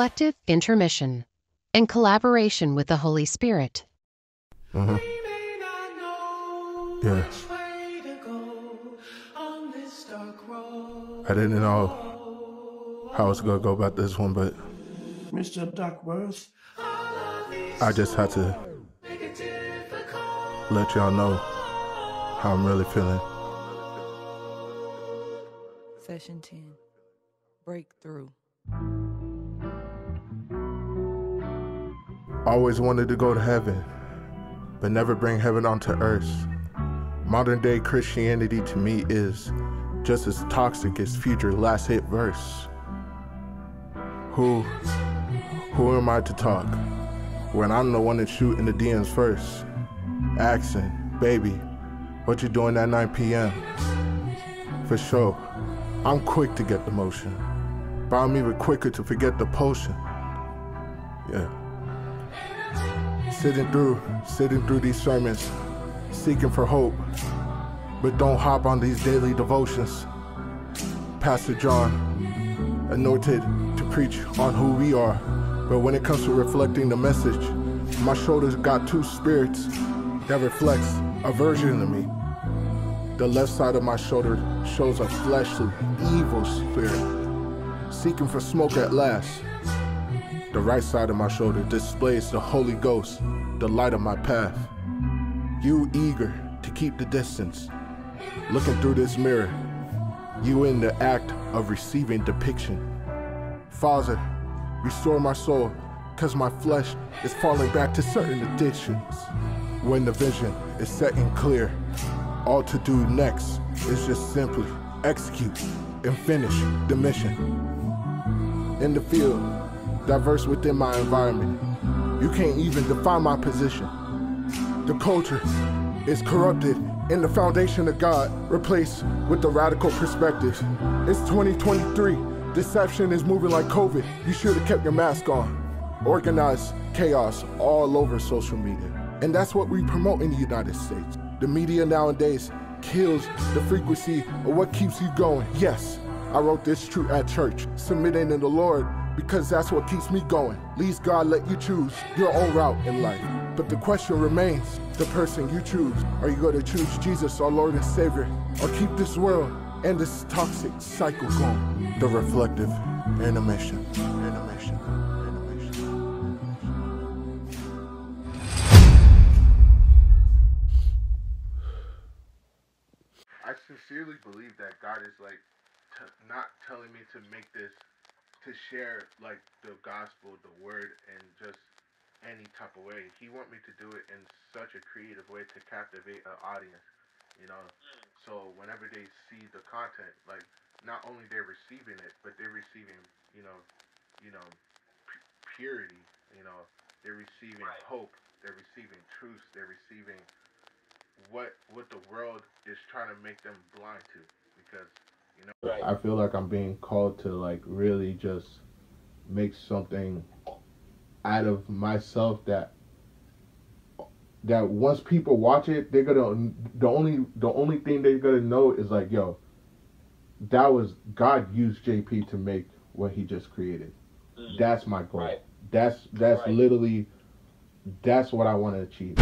Reflective Intermission in collaboration with the Holy Spirit. Mm-hmm. Yeah. I didn't know how I was gonna go about this one, but Mr. Duckworth. I just had to let y'all know how I'm really feeling. Session 10 Breakthrough. Always wanted to go to heaven, but never bring heaven onto earth. Modern day Christianity to me is just as toxic as future last hit verse. Who who am I to talk when I'm the one that's shooting the DMs first? Asking, baby, what you doing at 9 p.m.? For sure, I'm quick to get the motion, but I'm even quicker to forget the potion. Yeah. Sitting through, sitting through these sermons, seeking for hope, but don't hop on these daily devotions. Pastor John, anointed to preach on who we are, but when it comes to reflecting the message, my shoulders got two spirits that reflects a version of me. The left side of my shoulder shows a fleshly, evil spirit, seeking for smoke at last. The right side of my shoulder displays the Holy Ghost, the light of my path. You eager to keep the distance, looking through this mirror, you in the act of receiving depiction. Father, restore my soul, cause my flesh is falling back to certain addictions. When the vision is set and clear, all to do next is just simply execute and finish the mission. In the field, diverse within my environment, you can't even define my position. The culture is corrupted and the foundation of God replaced with the radical perspective. It's 2023. Deception is moving like COVID. You should have kept your mask on. Organized chaos all over social media. And that's what we promote in the United States. The media nowadays kills the frequency of what keeps you going. Yes, I wrote this truth at church, submitting to the Lord because that's what keeps me going. Least God let you choose your own route in life. But the question remains the person you choose. Are you going to choose Jesus, our Lord and Savior, or keep this world and this toxic cycle going? The reflective animation. Animation. I sincerely believe that God is like t- not telling me to make this to share like the gospel, the word, and just any type of way. He want me to do it in such a creative way to captivate an audience, you know. Mm. So whenever they see the content, like not only they're receiving it, but they're receiving, you know, you know, pu- purity. You know, they're receiving hope. They're receiving truth. They're receiving what what the world is trying to make them blind to because you know? I feel like I'm being called to like really just make something out of myself that that once people watch it they're gonna the only the only thing they're gonna know is like yo that was God used JP to make what he just created. Mm. That's my goal. Right. that's that's Right. literally that's what I want to achieve